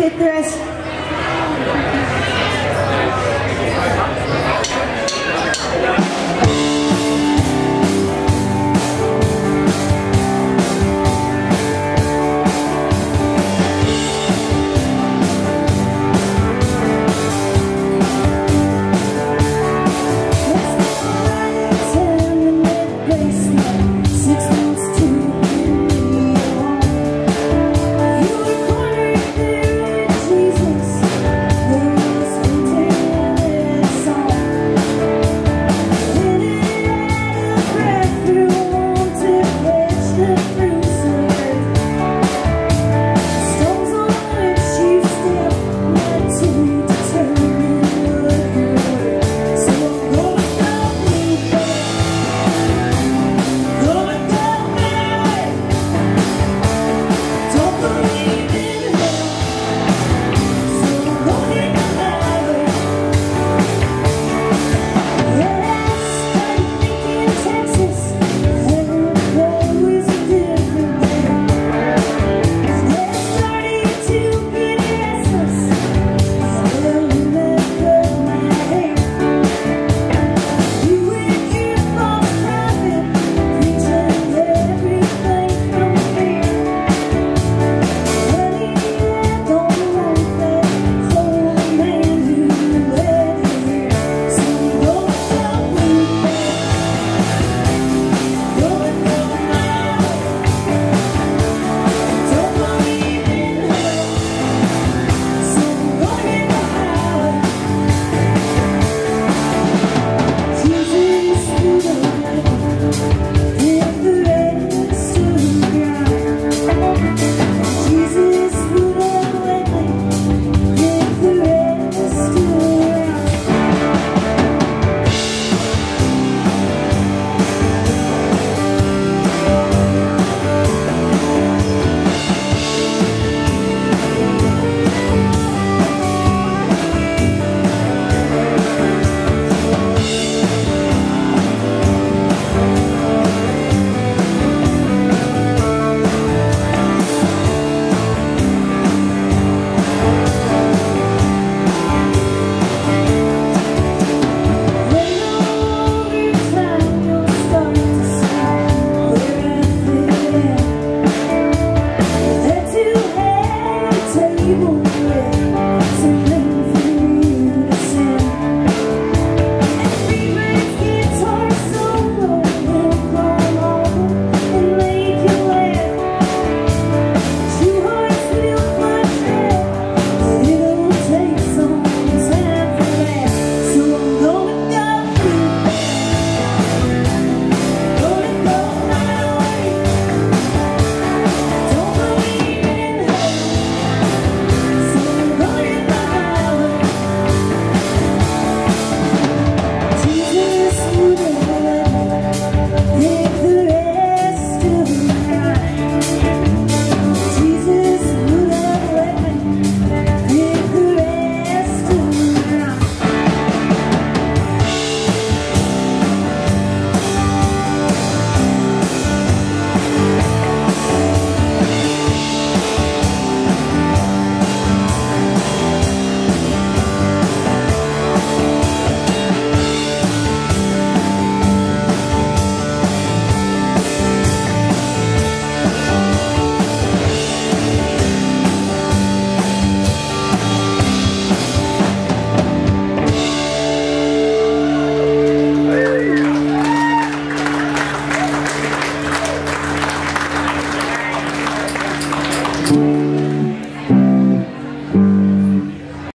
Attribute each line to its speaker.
Speaker 1: hit